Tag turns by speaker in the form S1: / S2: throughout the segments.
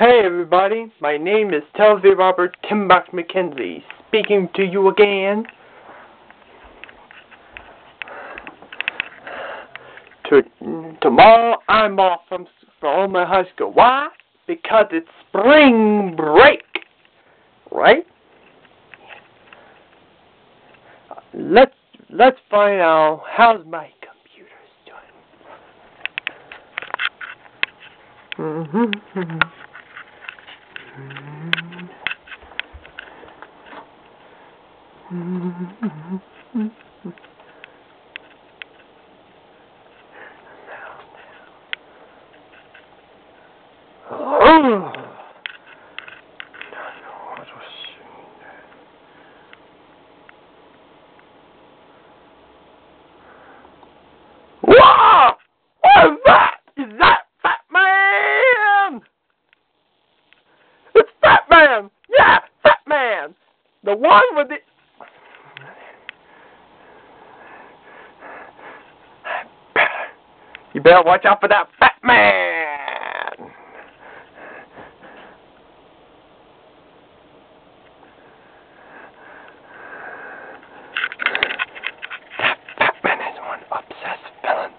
S1: Hey everybody, my name is Telvy Robert Timbox McKenzie, speaking to you again. To, tomorrow I'm off from from my high school. Why? Because it's spring break, right? Let's let's find out how's my computer's doing. Mm-hmm. Oh. Wow! What is that? Is that Fat Man? It's Fat Man! Yeah, Fat Man! The one with the. You better watch out for that Fat Man! That Fat Man is one obsessed villain.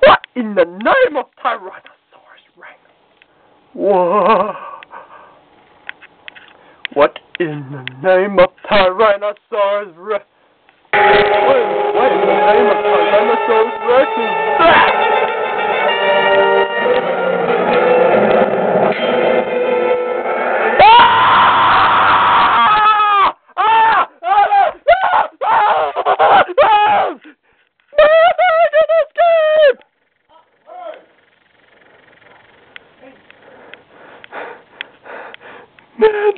S1: What in the name of Tyrannosaurus Rex? Whoa. What in name of Tyrannosaurus Rex? What, the name of Tyrannosaurus Rex is that?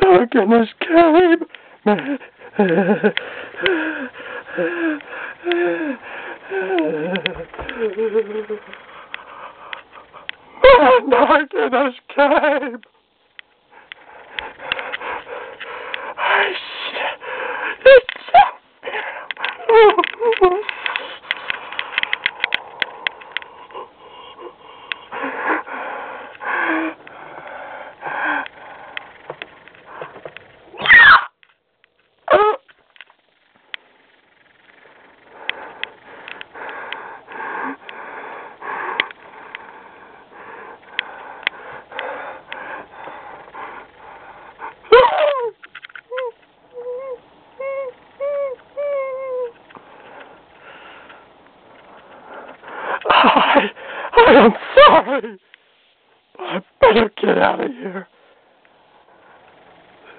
S1: I can escape. Man, I can escape. I, I am sorry. I better get out of here.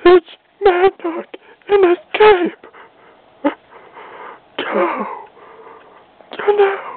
S1: It's Mad Dog in escape. Go. Go now.